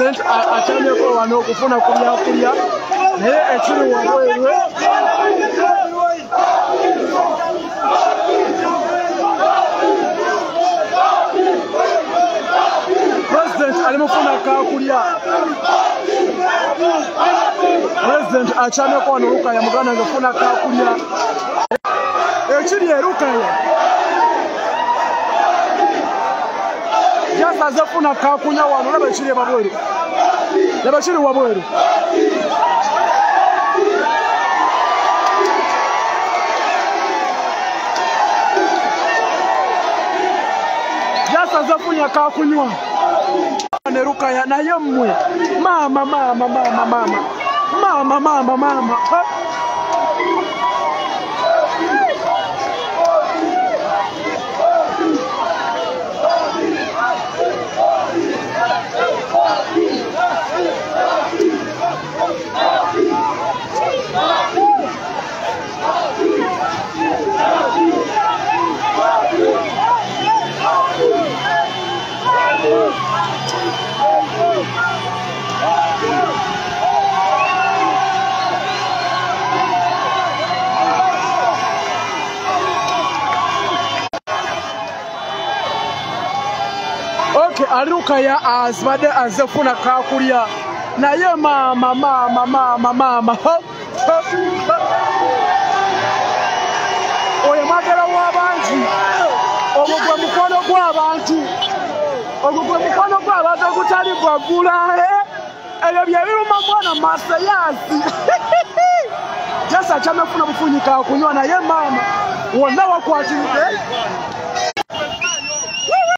pulezidenti akyamyeko wano okufuna kulyakulya naye ekiri wabwerwe pulezidenti ali mufuna kakulya pulezidenti akyamyeko wano lukaya muganda nga ofuna kakulya ekiri erukaya jasaze funa kakunya wano laba ekiri ekiri wabweru jasaze funya kakunywa nerukaya naye mmwe. Maama maama maama maama maama maama maama Ha? okay ali lukaya azibadde aze funa kakulya. Naye maama maama maama maama oyo mwagala w'abantu ogwo gwe mukono gw'abantu ogwo gwe mukono gw'abantu ogutali gwagula ebyo bye biruma mwana masayansi jasa akyamefuna bufunyika kunywa naye maama wonna wakwatiridde